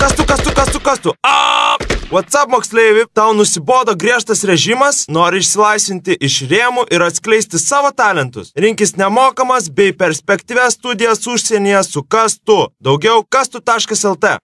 kas tu, kas tu, kas tu, kas tu. A! What's up, moksleivi? Tau nusibodo griežtas režimas, nori išsilaisvinti iš rėmų ir atskleisti savo talentus. Rinkis nemokamas bei perspektyves studijas užsienyje su kastu. Daugiau kastu.lt.